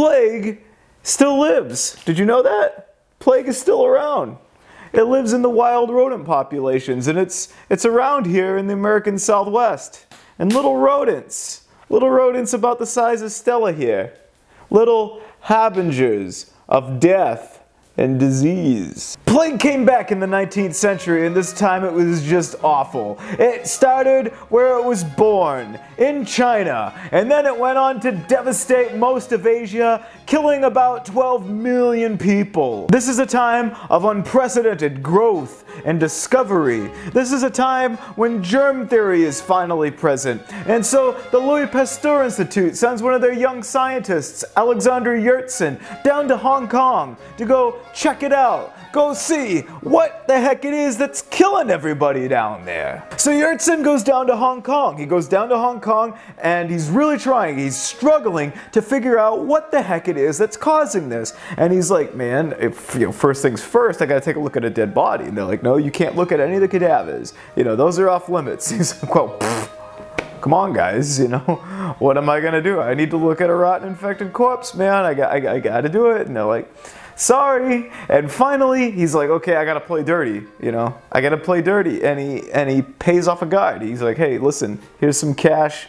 plague still lives. Did you know that? Plague is still around. It lives in the wild rodent populations and it's, it's around here in the American Southwest. And little rodents, little rodents about the size of Stella here, little harbingers of death and disease. Plague came back in the 19th century and this time it was just awful. It started where it was born, in China, and then it went on to devastate most of Asia, killing about 12 million people. This is a time of unprecedented growth and discovery. This is a time when germ theory is finally present. And so the Louis Pasteur Institute sends one of their young scientists, Alexander Yersin, down to Hong Kong to go check it out. Go see what the heck it is that's killing everybody down there. So Yersin goes down to Hong Kong. He goes down to Hong Kong and he's really trying, he's struggling to figure out what the heck it is that's causing this. And he's like, man, if, you know, first things first, I gotta take a look at a dead body. And they're like, no, you can't look at any of the cadavers. You know, those are off limits. He's like, well, pfft come on guys, you know, what am I gonna do? I need to look at a rotten infected corpse, man. I got, I, I got to do it. And they're like, sorry. And finally, he's like, okay, I gotta play dirty, you know, I gotta play dirty. And he and he pays off a guide. He's like, hey, listen, here's some cash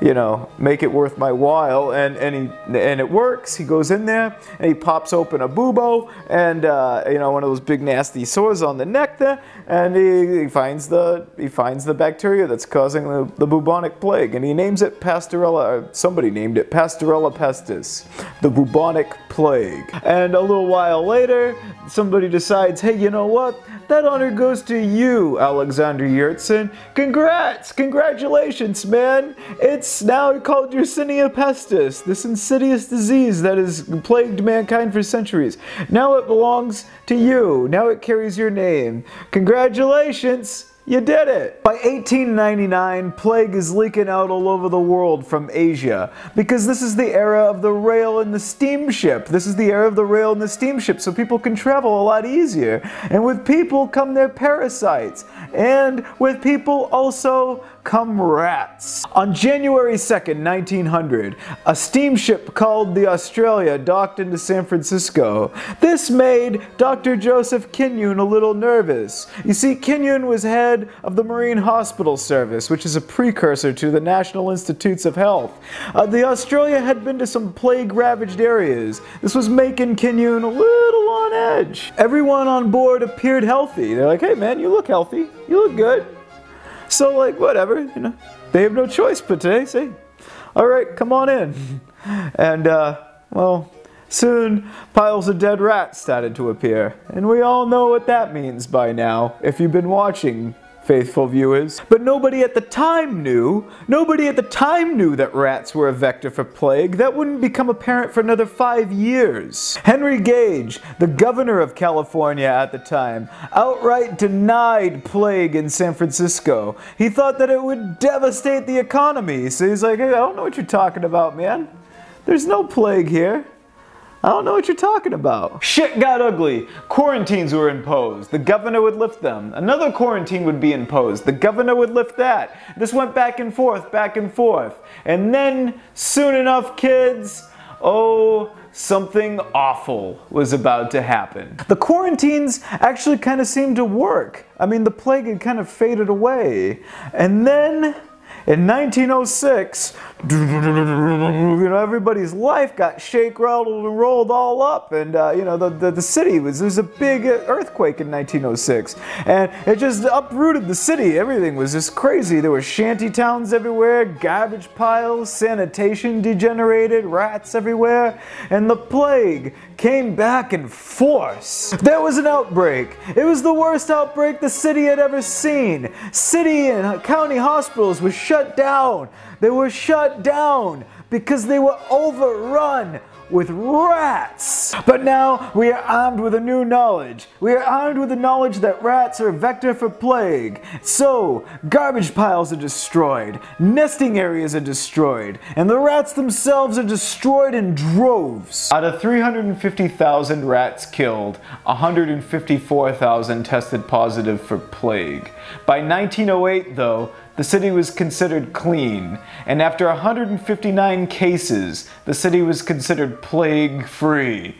you know, make it worth my while. And, and, he, and it works. He goes in there and he pops open a bubo and, uh, you know, one of those big nasty sores on the neck there. And he, he finds the, he finds the bacteria that's causing the, the bubonic plague. And he names it Pasteurella, somebody named it Pasteurella pestis, the bubonic plague. And a little while later, somebody decides, hey, you know what? That honor goes to you, Alexander Yersin. Congrats! Congratulations, man! It's now called Yersinia pestis, this insidious disease that has plagued mankind for centuries. Now it belongs to you. Now it carries your name. Congratulations! You did it! By 1899, plague is leaking out all over the world from Asia because this is the era of the rail and the steamship. This is the era of the rail and the steamship so people can travel a lot easier. And with people come their parasites. And with people also come rats. On January 2nd, 1900, a steamship called the Australia docked into San Francisco. This made Dr. Joseph Kinyoun a little nervous. You see, Kinyoun was head of the Marine Hospital Service, which is a precursor to the National Institutes of Health. Uh, the Australia had been to some plague-ravaged areas. This was making Kinyoun a little on edge. Everyone on board appeared healthy. They're like, hey man, you look healthy. You look good. So like, whatever, you know, they have no choice but to say, all right, come on in. And, uh, well, soon piles of dead rats started to appear. And we all know what that means by now, if you've been watching faithful viewers. But nobody at the time knew, nobody at the time knew that rats were a vector for plague. That wouldn't become apparent for another five years. Henry Gage, the governor of California at the time, outright denied plague in San Francisco. He thought that it would devastate the economy. So he's like, hey, I don't know what you're talking about, man. There's no plague here. I don't know what you're talking about. Shit got ugly. Quarantines were imposed. The governor would lift them. Another quarantine would be imposed. The governor would lift that. This went back and forth, back and forth. And then, soon enough, kids, oh, something awful was about to happen. The quarantines actually kind of seemed to work. I mean, the plague had kind of faded away. And then, in 1906, you know, everybody's life got shake, rattled, and rolled all up. And, uh, you know, the, the, the, city was, there was a big earthquake in 1906. And it just uprooted the city. Everything was just crazy. There were shanty towns everywhere, garbage piles, sanitation degenerated, rats everywhere. And the plague came back in force. There was an outbreak. It was the worst outbreak the city had ever seen. City and county hospitals were shut down. They were shut down because they were overrun with rats. But now we are armed with a new knowledge. We are armed with the knowledge that rats are a vector for plague. So, garbage piles are destroyed, nesting areas are destroyed, and the rats themselves are destroyed in droves. Out of 350,000 rats killed, 154,000 tested positive for plague. By 1908, though, the city was considered clean, and after 159 cases, the city was considered plague free.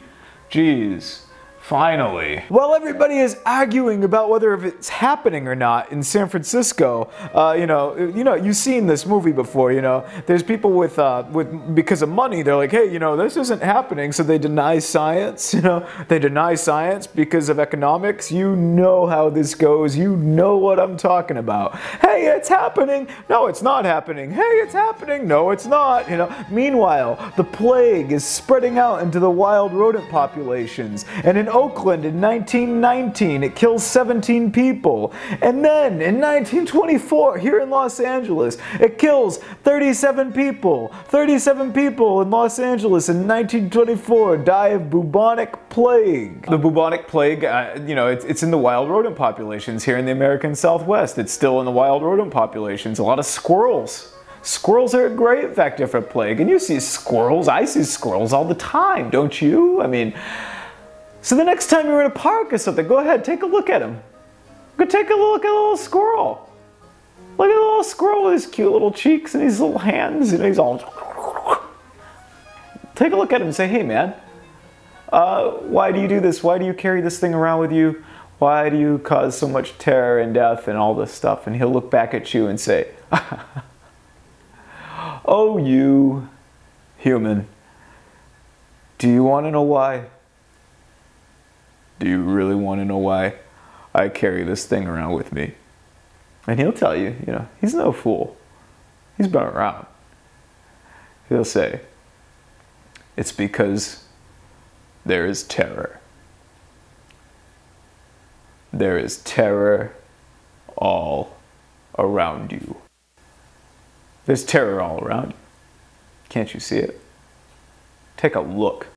Jeez. Finally. While everybody is arguing about whether if it's happening or not in San Francisco, uh, you know, you know, you've seen this movie before. You know, there's people with uh, with because of money. They're like, hey, you know, this isn't happening, so they deny science. You know, they deny science because of economics. You know how this goes. You know what I'm talking about. Hey, it's happening. No, it's not happening. Hey, it's happening. No, it's not. You know. Meanwhile, the plague is spreading out into the wild rodent populations, and in Oakland in 1919. It kills 17 people. And then in 1924, here in Los Angeles, it kills 37 people. 37 people in Los Angeles in 1924 die of bubonic plague. The bubonic plague, uh, you know, it's, it's in the wild rodent populations here in the American Southwest. It's still in the wild rodent populations. A lot of squirrels. Squirrels are a great vector for plague, and you see squirrels. I see squirrels all the time, don't you? I mean, so the next time you're in a park or something, go ahead, take a look at him. Go take a look at a little squirrel. Look at the little squirrel with his cute little cheeks and his little hands, and he's all. Take a look at him and say, hey man, uh, why do you do this? Why do you carry this thing around with you? Why do you cause so much terror and death and all this stuff? And he'll look back at you and say, Oh, you human, do you want to know why? Do you really want to know why I carry this thing around with me? And he'll tell you, you know, he's no fool. He's been around. He'll say, It's because there is terror. There is terror all around you. There's terror all around you. Can't you see it? Take a look.